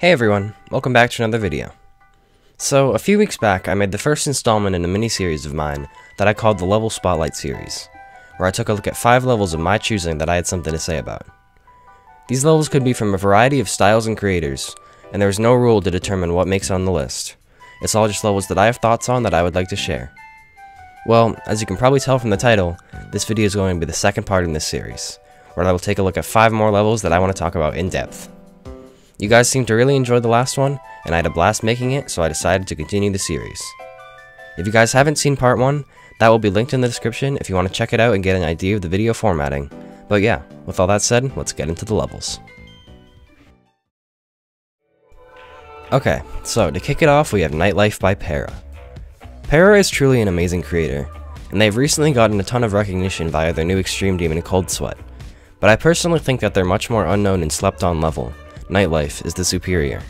Hey everyone, welcome back to another video. So, a few weeks back, I made the first installment in a mini-series of mine that I called the Level Spotlight series, where I took a look at 5 levels of my choosing that I had something to say about. These levels could be from a variety of styles and creators, and there is no rule to determine what makes it on the list. It's all just levels that I have thoughts on that I would like to share. Well, as you can probably tell from the title, this video is going to be the second part in this series, where I will take a look at 5 more levels that I want to talk about in depth. You guys seemed to really enjoy the last one, and I had a blast making it, so I decided to continue the series. If you guys haven't seen part 1, that will be linked in the description if you want to check it out and get an idea of the video formatting. But yeah, with all that said, let's get into the levels. Okay, so to kick it off, we have Nightlife by Para. Para is truly an amazing creator, and they've recently gotten a ton of recognition via their new Extreme Demon Cold Sweat, but I personally think that they're much more unknown and slept on level, Nightlife is the superior.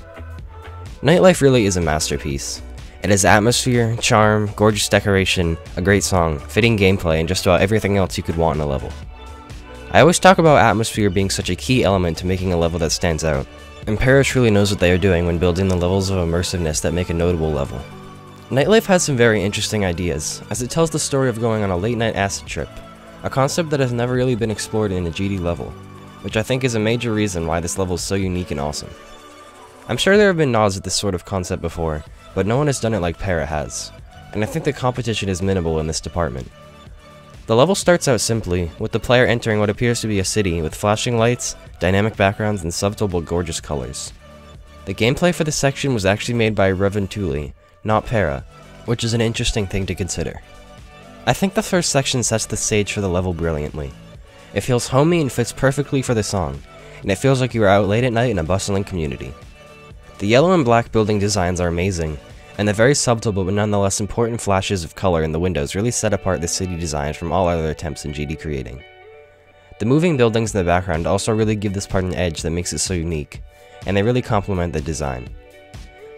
Nightlife really is a masterpiece. It has atmosphere, charm, gorgeous decoration, a great song, fitting gameplay, and just about everything else you could want in a level. I always talk about atmosphere being such a key element to making a level that stands out, and Para truly knows what they are doing when building the levels of immersiveness that make a notable level. Nightlife has some very interesting ideas, as it tells the story of going on a late night acid trip, a concept that has never really been explored in a GD level which I think is a major reason why this level is so unique and awesome. I'm sure there have been nods at this sort of concept before, but no one has done it like Para has, and I think the competition is minimal in this department. The level starts out simply, with the player entering what appears to be a city with flashing lights, dynamic backgrounds, and but gorgeous colors. The gameplay for this section was actually made by Reventuli, not Para, which is an interesting thing to consider. I think the first section sets the stage for the level brilliantly. It feels homey and fits perfectly for the song, and it feels like you are out late at night in a bustling community. The yellow and black building designs are amazing, and the very subtle but nonetheless important flashes of color in the windows really set apart the city design from all other attempts in GD creating. The moving buildings in the background also really give this part an edge that makes it so unique, and they really complement the design.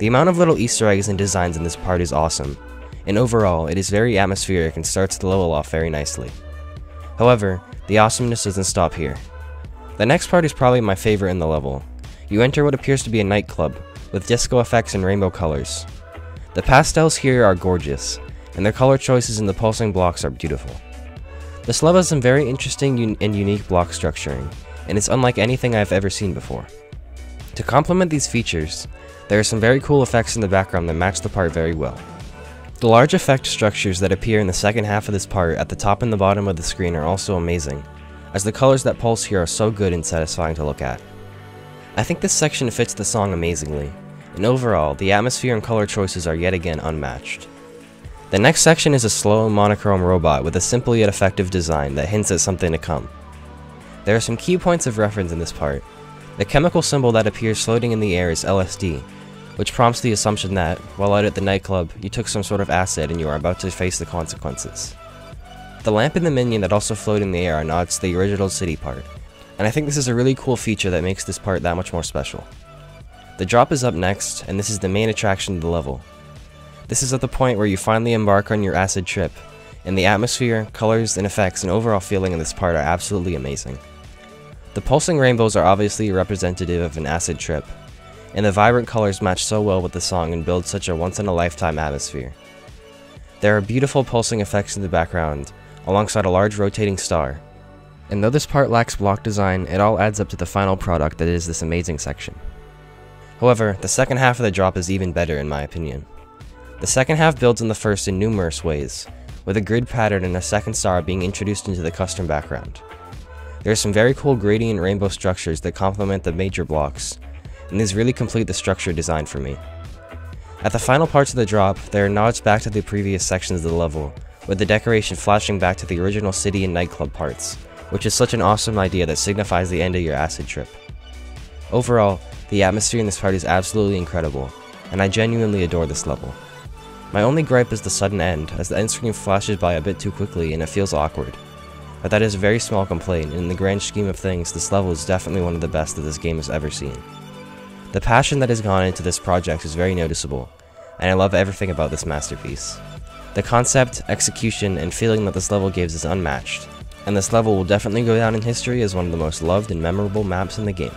The amount of little easter eggs and designs in this part is awesome, and overall, it is very atmospheric and starts the level off very nicely. However, the awesomeness doesn't stop here. The next part is probably my favorite in the level. You enter what appears to be a nightclub, with disco effects and rainbow colors. The pastels here are gorgeous, and their color choices in the pulsing blocks are beautiful. This level has some very interesting un and unique block structuring, and it's unlike anything I've ever seen before. To complement these features, there are some very cool effects in the background that match the part very well. The large effect structures that appear in the second half of this part at the top and the bottom of the screen are also amazing, as the colors that pulse here are so good and satisfying to look at. I think this section fits the song amazingly, and overall, the atmosphere and color choices are yet again unmatched. The next section is a slow, monochrome robot with a simple yet effective design that hints at something to come. There are some key points of reference in this part. The chemical symbol that appears floating in the air is LSD, which prompts the assumption that, while out at the nightclub, you took some sort of acid and you are about to face the consequences. The lamp and the minion that also float in the air are nods to the original city part, and I think this is a really cool feature that makes this part that much more special. The drop is up next, and this is the main attraction of the level. This is at the point where you finally embark on your acid trip, and the atmosphere, colors, and effects and overall feeling in this part are absolutely amazing. The pulsing rainbows are obviously representative of an acid trip, and the vibrant colors match so well with the song and build such a once-in-a-lifetime atmosphere. There are beautiful pulsing effects in the background, alongside a large rotating star. And though this part lacks block design, it all adds up to the final product that is this amazing section. However, the second half of the drop is even better in my opinion. The second half builds on the first in numerous ways, with a grid pattern and a second star being introduced into the custom background. There are some very cool gradient rainbow structures that complement the major blocks, and these really complete the structure design for me. At the final parts of the drop, there are nods back to the previous sections of the level, with the decoration flashing back to the original city and nightclub parts, which is such an awesome idea that signifies the end of your acid trip. Overall, the atmosphere in this part is absolutely incredible, and I genuinely adore this level. My only gripe is the sudden end, as the end screen flashes by a bit too quickly and it feels awkward. But that is a very small complaint, and in the grand scheme of things, this level is definitely one of the best that this game has ever seen. The passion that has gone into this project is very noticeable, and I love everything about this masterpiece. The concept, execution, and feeling that this level gives is unmatched, and this level will definitely go down in history as one of the most loved and memorable maps in the game.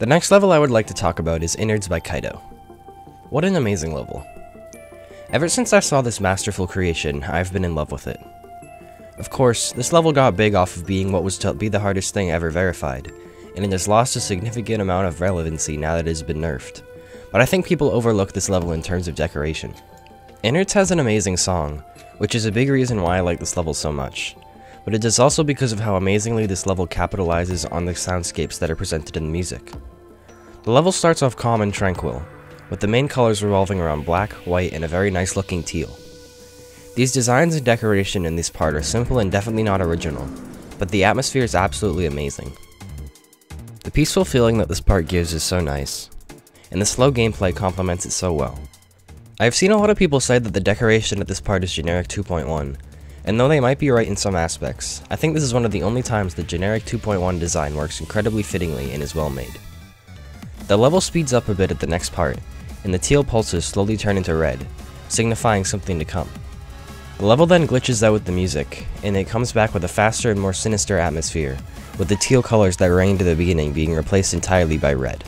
The next level I would like to talk about is Innards by Kaito. What an amazing level. Ever since I saw this masterful creation, I've been in love with it. Of course, this level got big off of being what was to be the hardest thing ever verified, and it has lost a significant amount of relevancy now that it has been nerfed. But I think people overlook this level in terms of decoration. Innards has an amazing song, which is a big reason why I like this level so much. But it is also because of how amazingly this level capitalizes on the soundscapes that are presented in the music. The level starts off calm and tranquil, with the main colors revolving around black, white, and a very nice looking teal. These designs and decoration in this part are simple and definitely not original, but the atmosphere is absolutely amazing. The peaceful feeling that this part gives is so nice, and the slow gameplay complements it so well. I have seen a lot of people say that the decoration at this part is generic 2.1, and though they might be right in some aspects, I think this is one of the only times the generic 2.1 design works incredibly fittingly and is well made. The level speeds up a bit at the next part, and the teal pulses slowly turn into red, signifying something to come. The level then glitches out with the music, and it comes back with a faster and more sinister atmosphere, with the teal colors that reigned at the beginning being replaced entirely by red.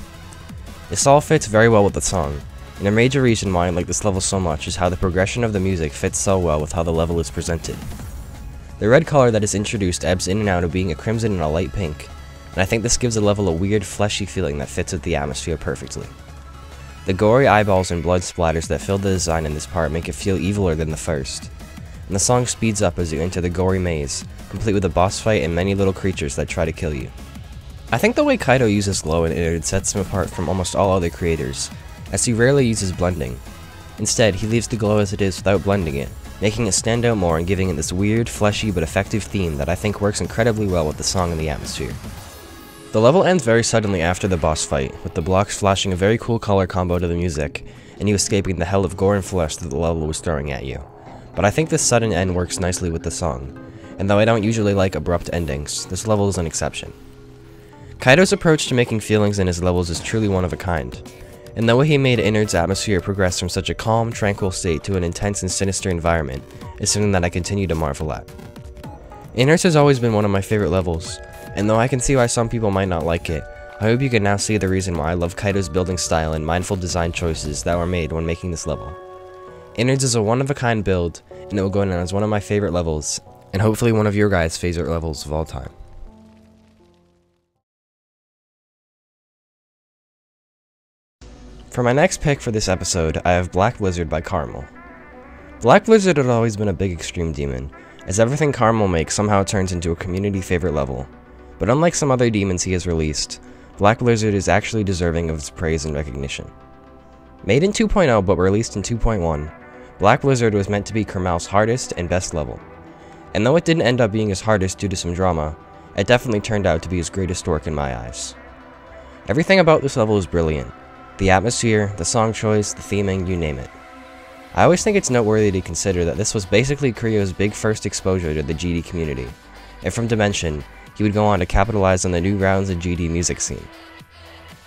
This all fits very well with the song, and a major reason why I like this level so much is how the progression of the music fits so well with how the level is presented. The red color that is introduced ebbs in and out of being a crimson and a light pink, and I think this gives the level a weird fleshy feeling that fits with the atmosphere perfectly. The gory eyeballs and blood splatters that fill the design in this part make it feel eviler than the first, and the song speeds up as you enter the gory maze, complete with a boss fight and many little creatures that try to kill you. I think the way Kaito uses glow in Innard sets him apart from almost all other creators, as he rarely uses blending. Instead, he leaves the glow as it is without blending it, making it stand out more and giving it this weird, fleshy, but effective theme that I think works incredibly well with the song and the atmosphere. The level ends very suddenly after the boss fight, with the blocks flashing a very cool color combo to the music, and you escaping the hell of gore and flesh that the level was throwing at you but I think this sudden end works nicely with the song, and though I don't usually like abrupt endings, this level is an exception. Kaito's approach to making feelings in his levels is truly one of a kind, and the way he made Innard's atmosphere progress from such a calm, tranquil state to an intense and sinister environment is something that I continue to marvel at. Innards has always been one of my favorite levels, and though I can see why some people might not like it, I hope you can now see the reason why I love Kaito's building style and mindful design choices that were made when making this level. Innards is a one-of-a-kind build, and it will go down as one of my favorite levels, and hopefully one of your guys' favorite levels of all time. For my next pick for this episode, I have Black Blizzard by Krmal. Black Blizzard had always been a big extreme demon, as everything Krmal makes somehow turns into a community favorite level. But unlike some other demons he has released, Black Blizzard is actually deserving of its praise and recognition. Made in 2.0 but released in 2.1, Black Blizzard was meant to be Krmal's hardest and best level. And though it didn't end up being his hardest due to some drama, it definitely turned out to be his greatest work in my eyes. Everything about this level is brilliant. The atmosphere, the song choice, the theming, you name it. I always think it's noteworthy to consider that this was basically Creo's big first exposure to the GD community, and from Dimension, he would go on to capitalize on the Newgrounds and GD music scene.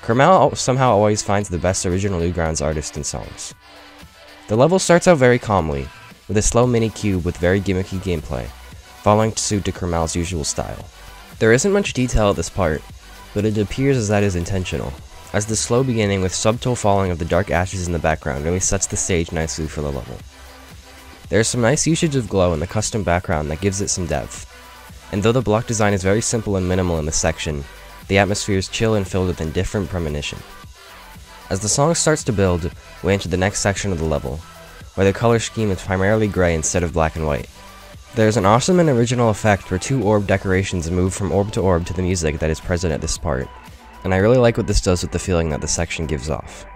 Kermal somehow always finds the best original Newgrounds artists and songs. The level starts out very calmly, with a slow mini cube with very gimmicky gameplay, following suit to Krmal's usual style. There isn't much detail at this part, but it appears as that is intentional, as the slow beginning with subtle falling of the dark ashes in the background really sets the stage nicely for the level. There is some nice usage of glow in the custom background that gives it some depth, and though the block design is very simple and minimal in this section, the atmosphere is chill and filled with indifferent premonition. As the song starts to build, we enter the next section of the level, where the color scheme is primarily gray instead of black and white. There's an awesome and original effect where two orb decorations move from orb to orb to the music that is present at this part, and I really like what this does with the feeling that the section gives off.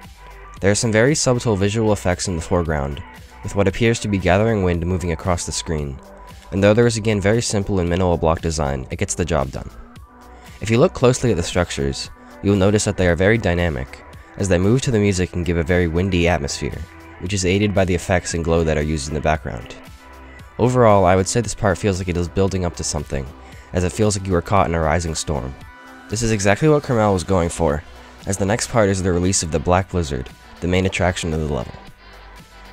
There are some very subtle visual effects in the foreground, with what appears to be gathering wind moving across the screen, and though there is again very simple and minimal block design, it gets the job done. If you look closely at the structures, you will notice that they are very dynamic, as they move to the music and give a very windy atmosphere, which is aided by the effects and glow that are used in the background. Overall, I would say this part feels like it is building up to something, as it feels like you are caught in a rising storm. This is exactly what Krmal was going for, as the next part is the release of the Black Blizzard, the main attraction of the level.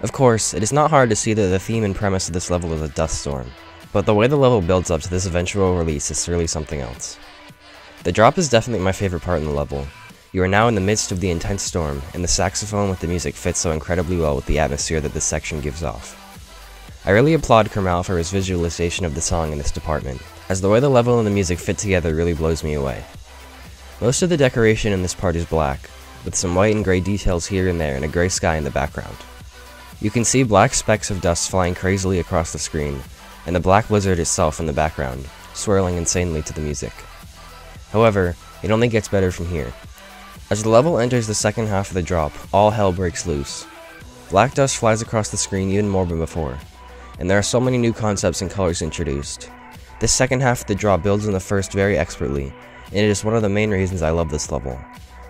Of course, it is not hard to see that the theme and premise of this level is a dust storm, but the way the level builds up to this eventual release is really something else. The drop is definitely my favorite part in the level, You are now in the midst of the intense storm, and the saxophone with the music fits so incredibly well with the atmosphere that this section gives off. I really applaud Krmal for his visualization of the song in this department, as the way the level and the music fit together really blows me away. Most of the decoration in this part is black, with some white and grey details here and there and a grey sky in the background. You can see black specks of dust flying crazily across the screen, and the black blizzard itself in the background, swirling insanely to the music. However, it only gets better from here. As the level enters the second half of the drop, all hell breaks loose. Black dust flies across the screen even more than before, and there are so many new concepts and colors introduced. This second half of the drop builds on the first very expertly, and it is one of the main reasons I love this level.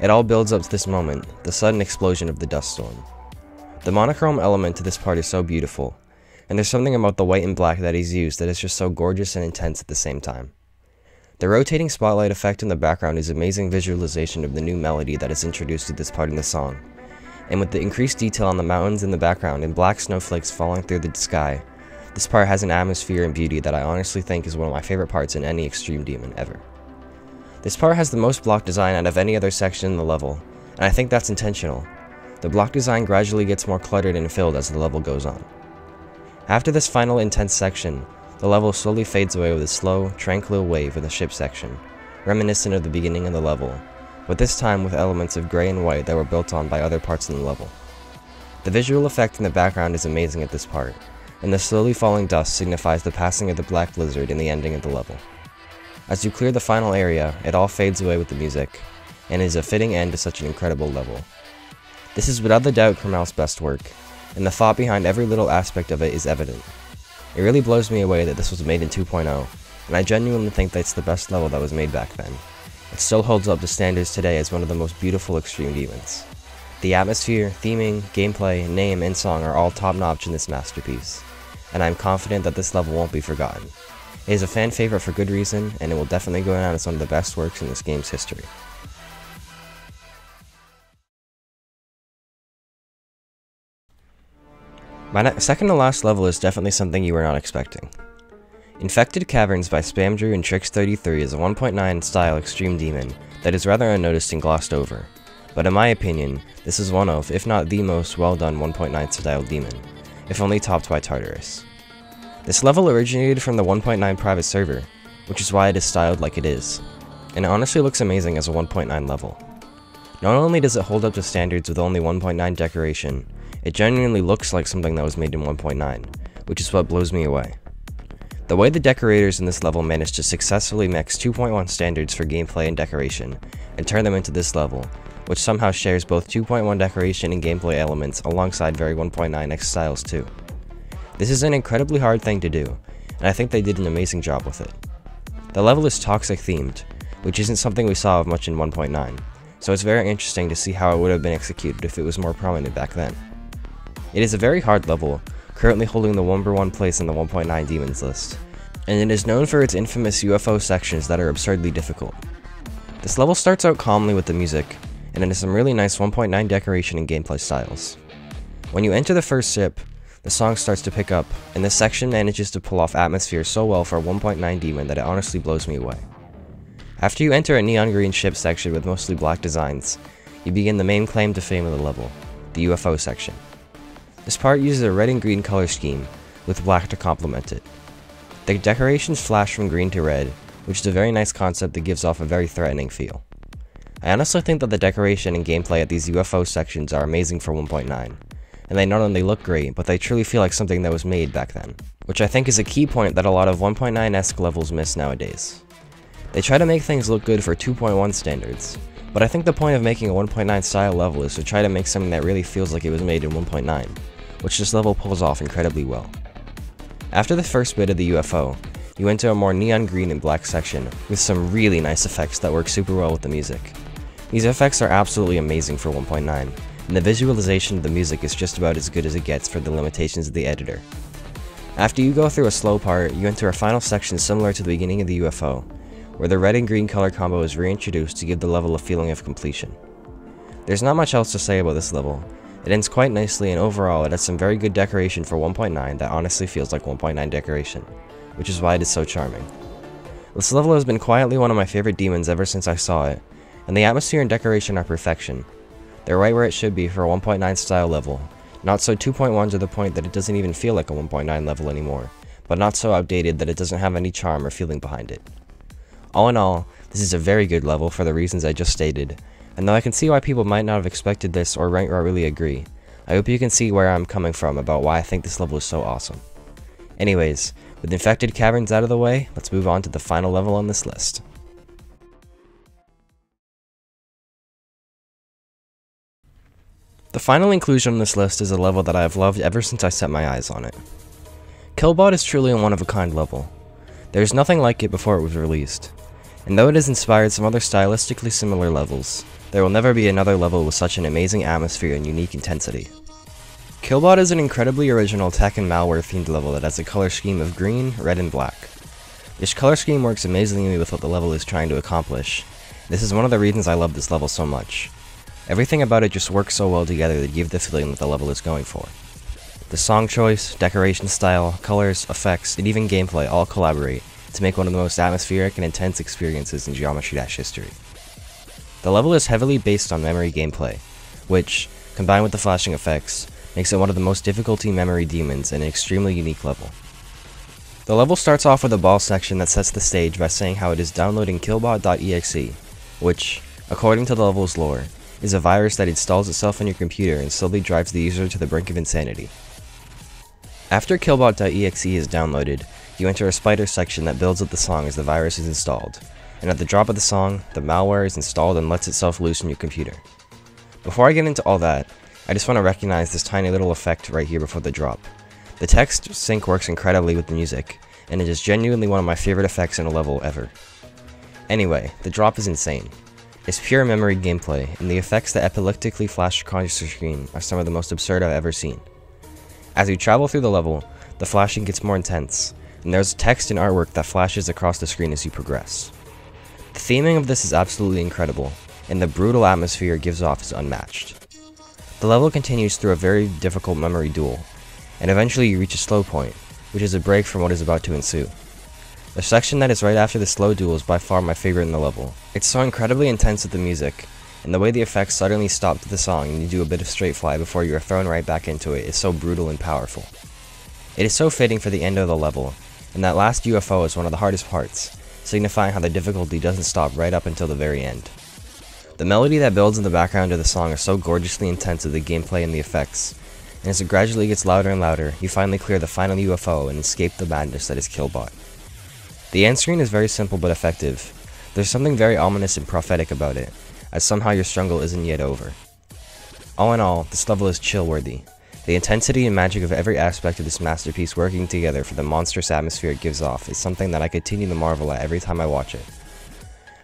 It all builds up to this moment, the sudden explosion of the dust storm. The monochrome element to this part is so beautiful, and there's something about the white and black that he's used that is just so gorgeous and intense at the same time. The rotating spotlight effect in the background is amazing visualization of the new melody that is introduced to this part in the song. And with the increased detail on the mountains in the background and black snowflakes falling through the sky, this part has an atmosphere and beauty that I honestly think is one of my favorite parts in any Extreme Demon ever. This part has the most block design out of any other section in the level, and I think that's intentional. The block design gradually gets more cluttered and filled as the level goes on. After this final intense section, the level slowly fades away with a slow, tranquil wave in the ship section, reminiscent of the beginning of the level, but this time with elements of gray and white that were built on by other parts in the level. The visual effect in the background is amazing at this part, and the slowly falling dust signifies the passing of the Black Blizzard in the ending of the level. As you clear the final area, it all fades away with the music, and is a fitting end to such an incredible level. This is without a doubt Krmal's best work, and the thought behind every little aspect of it is evident. It really blows me away that this was made in 2.0, and I genuinely think that's the best level that was made back then. It still holds up to standards today as one of the most beautiful Extreme Demons. The atmosphere, theming, gameplay, name, and song are all top notch in this masterpiece, and I'm confident that this level won't be forgotten. It is a fan favorite for good reason, and it will definitely go down as one of the best works in this game's history. My second to last level is definitely something you were not expecting. Infected Caverns by Spamdrew and Trix33 is a 1.9 style extreme demon that is rather unnoticed and glossed over, but in my opinion, this is one of, if not the most well done 1.9 style demon, if only topped by Tartarus. This level originated from the 1.9 private server, which is why it is styled like it is, and it honestly looks amazing as a 1.9 level. Not only does it hold up to standards with only 1.9 decoration, it genuinely looks like something that was made in 1.9, which is what blows me away. The way the decorators in this level managed to successfully mix 2.1 standards for gameplay and decoration, and turn them into this level, which somehow shares both 2.1 decoration and gameplay elements alongside very 1.9x styles too. This is an incredibly hard thing to do, and I think they did an amazing job with it. The level is toxic themed, which isn't something we saw of much in 1.9, so it's very interesting to see how it would have been executed if it was more prominent back then. It is a very hard level, currently holding the number one place in the 1.9 demons list, and it is known for its infamous UFO sections that are absurdly difficult. This level starts out calmly with the music, and it has some really nice 1.9 decoration and gameplay styles. When you enter the first ship, the song starts to pick up, and this section manages to pull off atmosphere so well for a 1.9 demon that it honestly blows me away. After you enter a neon green ship section with mostly black designs, you begin the main claim to fame of the level, the UFO section. This part uses a red and green color scheme, with black to complement it. The decorations flash from green to red, which is a very nice concept that gives off a very threatening feel. I honestly think that the decoration and gameplay at these UFO sections are amazing for 1.9, and they not only look great, but they truly feel like something that was made back then, which I think is a key point that a lot of 1.9-esque levels miss nowadays. They try to make things look good for 2.1 standards, but I think the point of making a 1.9 style level is to try to make something that really feels like it was made in 1.9, which this level pulls off incredibly well. After the first bit of the UFO, you enter a more neon green and black section with some really nice effects that work super well with the music. These effects are absolutely amazing for 1.9, and the visualization of the music is just about as good as it gets for the limitations of the editor. After you go through a slow part, you enter a final section similar to the beginning of the UFO, where the red and green color combo is reintroduced to give the level a feeling of completion. There's not much else to say about this level. It ends quite nicely and overall it has some very good decoration for 1.9 that honestly feels like 1.9 decoration, which is why it is so charming. This level has been quietly one of my favorite demons ever since I saw it, and the atmosphere and decoration are perfection. They're right where it should be for a 1.9 style level, not so 2.1 to the point that it doesn't even feel like a 1.9 level anymore, but not so outdated that it doesn't have any charm or feeling behind it. All in all, this is a very good level for the reasons I just stated, and though I can see why people might not have expected this or right or really agree, I hope you can see where I'm coming from about why I think this level is so awesome. Anyways, with infected caverns out of the way, let's move on to the final level on this list. The final inclusion on this list is a level that I have loved ever since I set my eyes on it. Killbot is truly a one-of-a-kind level. There is nothing like it before it was released, and though it has inspired some other stylistically similar levels, there will never be another level with such an amazing atmosphere and unique intensity. Killbot is an incredibly original tech and malware themed level that has a color scheme of green, red, and black. This color scheme works amazingly with what the level is trying to accomplish. This is one of the reasons I love this level so much. Everything about it just works so well together to give the feeling that the level is going for. The song choice, decoration style, colors, effects, and even gameplay all collaborate to make one of the most atmospheric and intense experiences in Geometry Dash history. The level is heavily based on memory gameplay, which, combined with the flashing effects, makes it one of the most difficulty memory demons in an extremely unique level. The level starts off with a ball section that sets the stage by saying how it is downloading killbot.exe, which, according to the level's lore, is a virus that installs itself on your computer and slowly drives the user to the brink of insanity. After killbot.exe is downloaded, you enter a spider section that builds up the song as the virus is installed, and at the drop of the song, the malware is installed and lets itself loose on your computer. Before I get into all that, I just want to recognize this tiny little effect right here before the drop. The text sync works incredibly with the music, and it is genuinely one of my favorite effects in a level ever. Anyway, the drop is insane. It's pure memory gameplay, and the effects that epileptically flash across your screen are some of the most absurd I've ever seen. As you travel through the level, the flashing gets more intense, and there's text and artwork that flashes across the screen as you progress. The theming of this is absolutely incredible, and the brutal atmosphere it gives off is unmatched. The level continues through a very difficult memory duel, and eventually you reach a slow point, which is a break from what is about to ensue. The section that is right after the slow duel is by far my favorite in the level. It's so incredibly intense with the music, and the way the effects suddenly stop to the song and you do a bit of straight fly before you are thrown right back into it is so brutal and powerful. It is so fitting for the end of the level, and that last UFO is one of the hardest parts, signifying how the difficulty doesn't stop right up until the very end. The melody that builds in the background of the song is so gorgeously intense with the gameplay and the effects, and as it gradually gets louder and louder, you finally clear the final UFO and escape the madness that is Killbot. The end screen is very simple but effective. There's something very ominous and prophetic about it, as somehow your struggle isn't yet over. All in all, this level is chill-worthy. The intensity and magic of every aspect of this masterpiece working together for the monstrous atmosphere it gives off is something that I continue to marvel at every time I watch it.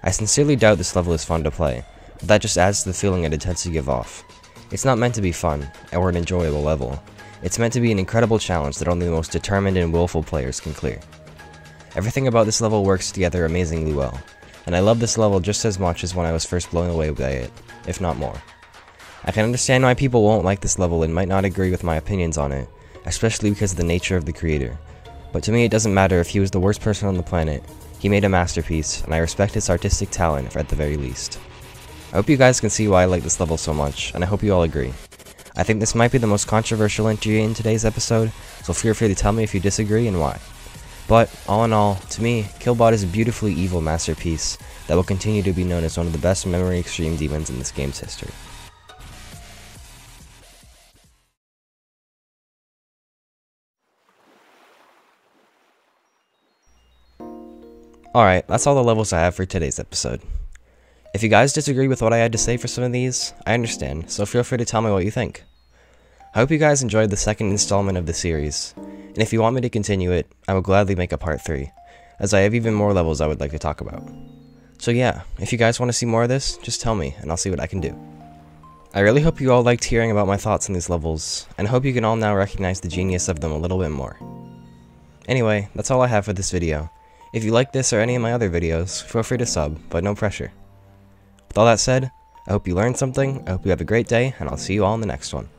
I sincerely doubt this level is fun to play, but that just adds to the feeling and intensity give off. It's not meant to be fun, or an enjoyable level. It's meant to be an incredible challenge that only the most determined and willful players can clear. Everything about this level works together amazingly well, and I love this level just as much as when I was first blown away by it, if not more. I can understand why people won't like this level and might not agree with my opinions on it, especially because of the nature of the creator. But to me it doesn't matter if he was the worst person on the planet, he made a masterpiece, and I respect his artistic talent at the very least. I hope you guys can see why I like this level so much, and I hope you all agree. I think this might be the most controversial entry in today's episode, so feel free to tell me if you disagree and why. But, all in all, to me, Killbot is a beautifully evil masterpiece that will continue to be known as one of the best memory extreme demons in this game's history. Alright, that's all the levels I have for today's episode. If you guys disagree with what I had to say for some of these, I understand, so feel free to tell me what you think. I hope you guys enjoyed the second installment of the series, and if you want me to continue it, I will gladly make a part 3, as I have even more levels I would like to talk about. So yeah, if you guys want to see more of this, just tell me, and I'll see what I can do. I really hope you all liked hearing about my thoughts on these levels, and hope you can all now recognize the genius of them a little bit more. Anyway, that's all I have for this video. If you like this or any of my other videos, feel free to sub, but no pressure. With all that said, I hope you learned something, I hope you have a great day, and I'll see you all in the next one.